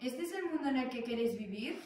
¿Este es el mundo en el que queréis vivir?